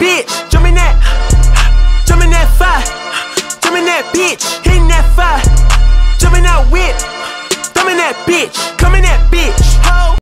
bitch. Jump in that. Jump in that fire. Jump in that bitch. Hitting that fire. Jump in that whip. Thumb in that bitch. Come in that bitch.